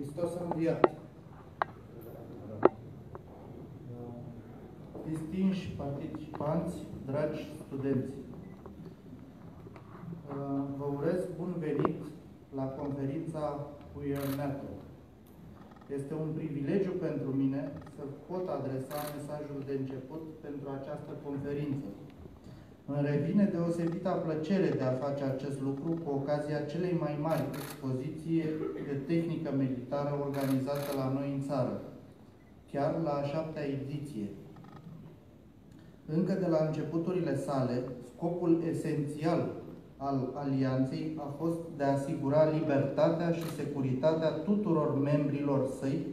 Hristos a înviat! Distinși participanți, dragi studenți, vă urez bun venit la conferința We Are NATO. Este un privilegiu pentru mine să pot adresa mesajul de început pentru această conferință. Îmi revine deosebită plăcere de a face acest lucru cu ocazia celei mai mari expoziții de tehnică militară organizată la noi în țară, chiar la a șaptea ediție. Încă de la începuturile sale, scopul esențial al alianței a fost de a asigura libertatea și securitatea tuturor membrilor săi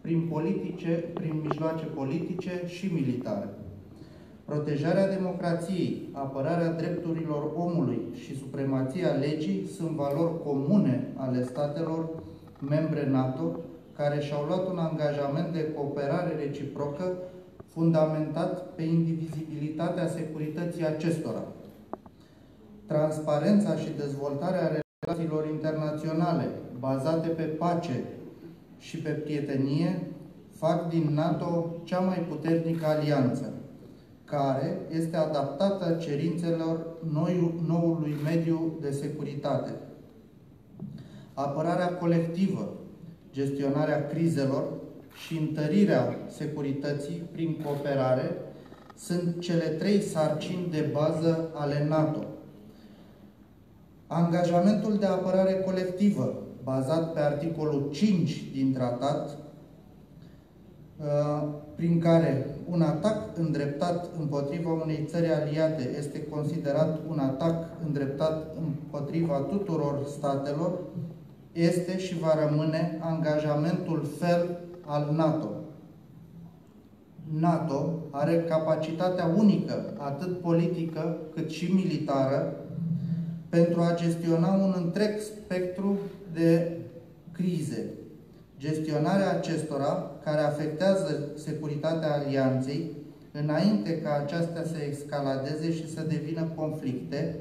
prin, politice, prin mijloace politice și militare. Protejarea democrației, apărarea drepturilor omului și supremația legii sunt valori comune ale statelor membre NATO care și-au luat un angajament de cooperare reciprocă fundamentat pe indivizibilitatea securității acestora. Transparența și dezvoltarea relațiilor internaționale bazate pe pace și pe prietenie fac din NATO cea mai puternică alianță care este adaptată cerințelor noi, noului mediu de securitate. Apărarea colectivă, gestionarea crizelor și întărirea securității prin cooperare sunt cele trei sarcini de bază ale NATO. Angajamentul de apărare colectivă, bazat pe articolul 5 din tratat, uh, prin care un atac îndreptat împotriva unei țări aliate este considerat un atac îndreptat împotriva tuturor statelor, este și va rămâne angajamentul fel al NATO. NATO are capacitatea unică, atât politică cât și militară, pentru a gestiona un întreg spectru de crize, Gestionarea acestora, care afectează securitatea alianței, înainte ca aceasta să escaladeze și să devină conflicte,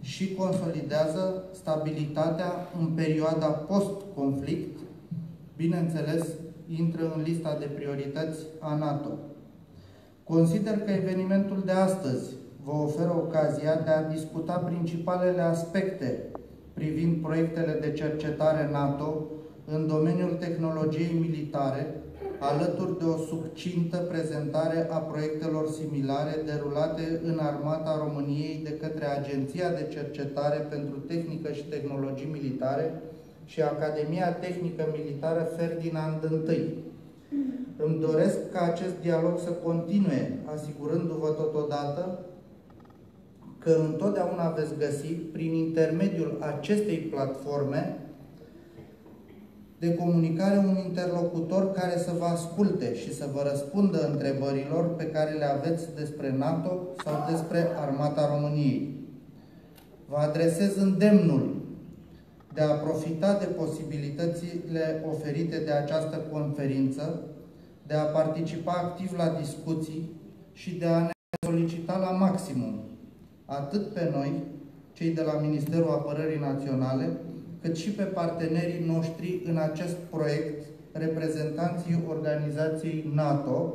și consolidează stabilitatea în perioada post-conflict, bineînțeles, intră în lista de priorități a NATO. Consider că evenimentul de astăzi vă oferă ocazia de a discuta principalele aspecte privind proiectele de cercetare NATO în domeniul tehnologiei militare, alături de o succintă prezentare a proiectelor similare derulate în armata României de către Agenția de Cercetare pentru Tehnică și Tehnologii Militare și Academia Tehnică Militară Ferdinand I. Îmi doresc ca acest dialog să continue, asigurându-vă totodată că întotdeauna veți găsi, prin intermediul acestei platforme, de comunicare un interlocutor care să vă asculte și să vă răspundă întrebărilor pe care le aveți despre NATO sau despre Armata României. Vă adresez îndemnul de a profita de posibilitățile oferite de această conferință, de a participa activ la discuții și de a ne solicita la maximum, atât pe noi, cei de la Ministerul Apărării Naționale, cât și pe partenerii noștri în acest proiect, reprezentanții organizației NATO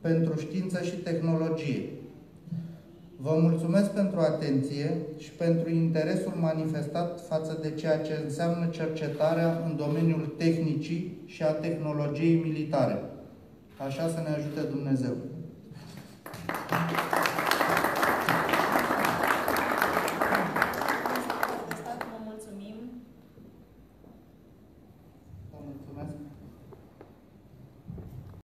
pentru știință și tehnologie. Vă mulțumesc pentru atenție și pentru interesul manifestat față de ceea ce înseamnă cercetarea în domeniul tehnicii și a tehnologiei militare. Așa să ne ajute Dumnezeu. Thank you.